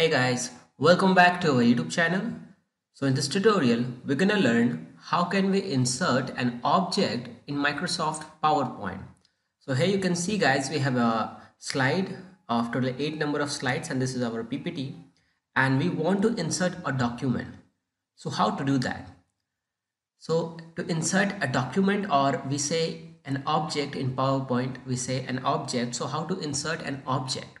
Hey guys, welcome back to our YouTube channel. So in this tutorial, we're gonna learn how can we insert an object in Microsoft PowerPoint. So here you can see guys, we have a slide of total 8 number of slides and this is our PPT and we want to insert a document. So how to do that? So to insert a document or we say an object in PowerPoint, we say an object. So how to insert an object?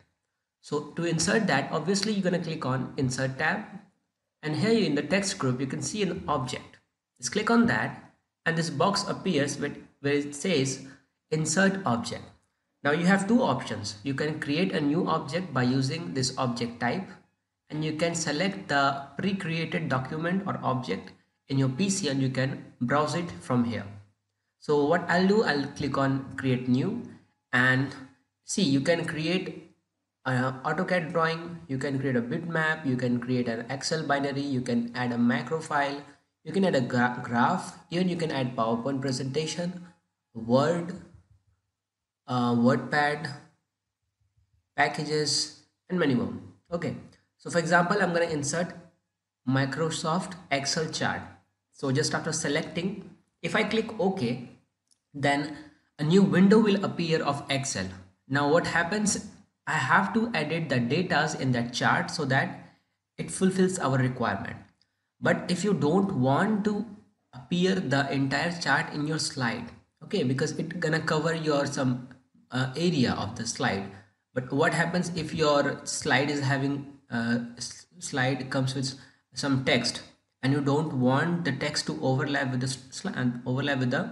So to insert that, obviously you're going to click on insert tab and here in the text group, you can see an object. Just click on that and this box appears with, where it says insert object. Now you have two options. You can create a new object by using this object type and you can select the pre-created document or object in your PC and you can browse it from here. So what I'll do, I'll click on create new and see you can create uh, AutoCAD drawing, you can create a bitmap, you can create an Excel binary, you can add a macro file, you can add a gra graph, even you can add PowerPoint presentation, Word, uh, WordPad, packages, and many more. Okay, so for example, I'm going to insert Microsoft Excel chart. So just after selecting, if I click OK, then a new window will appear of Excel. Now what happens I have to edit the datas in that chart so that it fulfills our requirement. But if you don't want to appear the entire chart in your slide, okay, because it's gonna cover your some uh, area of the slide. But what happens if your slide is having uh, slide comes with some text and you don't want the text to overlap with the slide overlap with the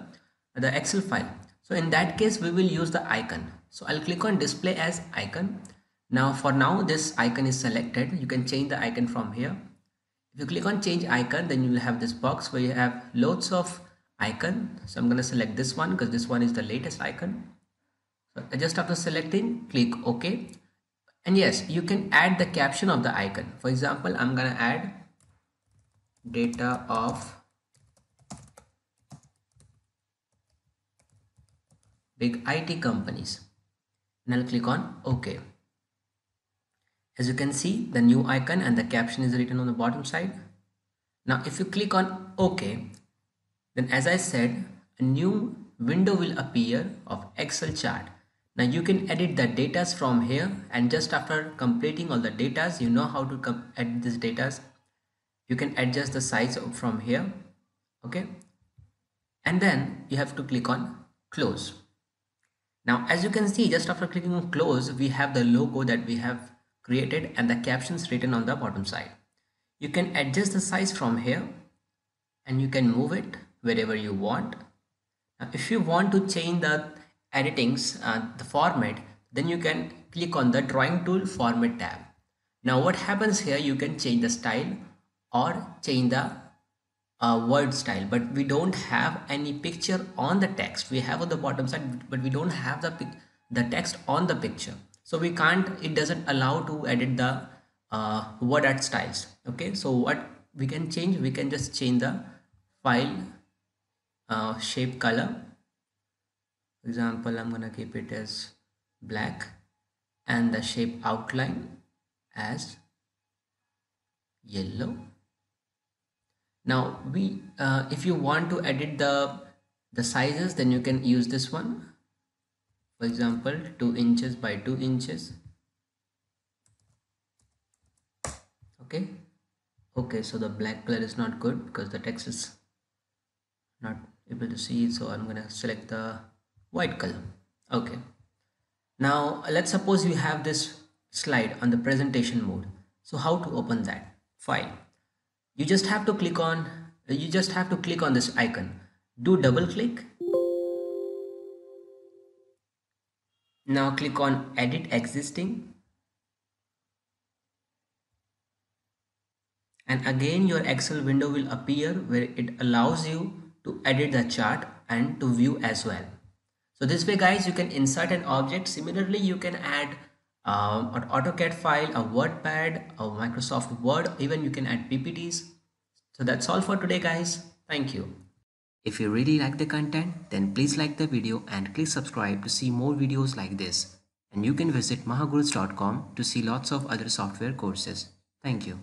the Excel file. So in that case, we will use the icon so I'll click on display as icon. Now for now this icon is selected. You can change the icon from here. If you click on change icon then you will have this box where you have loads of icon. So I'm gonna select this one because this one is the latest icon. So just after selecting click OK. And yes you can add the caption of the icon. For example I'm gonna add data of big IT companies and I'll click on OK. As you can see the new icon and the caption is written on the bottom side. Now if you click on OK then as I said a new window will appear of Excel chart. Now you can edit the datas from here and just after completing all the datas you know how to edit these datas. You can adjust the size from here okay and then you have to click on close now, as you can see, just after clicking on close, we have the logo that we have created and the captions written on the bottom side. You can adjust the size from here and you can move it wherever you want. Now, if you want to change the editings, uh, the format, then you can click on the drawing tool format tab. Now what happens here, you can change the style or change the uh, word style but we don't have any picture on the text. We have on the bottom side but we don't have the the text on the picture. So we can't it doesn't allow to edit the uh, word art styles. Okay so what we can change we can just change the file uh, shape color. For example I'm gonna keep it as black and the shape outline as yellow now we uh, if you want to edit the the sizes then you can use this one. For example 2 inches by 2 inches. Okay? Okay so the black color is not good because the text is not able to see so I'm gonna select the white color. Okay. Now let's suppose you have this slide on the presentation mode. So how to open that file you just have to click on you just have to click on this icon. Do double click. Now click on edit existing. And again your excel window will appear where it allows you to edit the chart and to view as well. So this way guys you can insert an object. Similarly you can add um, an AutoCAD file, a WordPad, a Microsoft Word, even you can add PPTs. So that's all for today guys. Thank you. If you really like the content, then please like the video and click subscribe to see more videos like this. And you can visit mahagurus.com to see lots of other software courses. Thank you.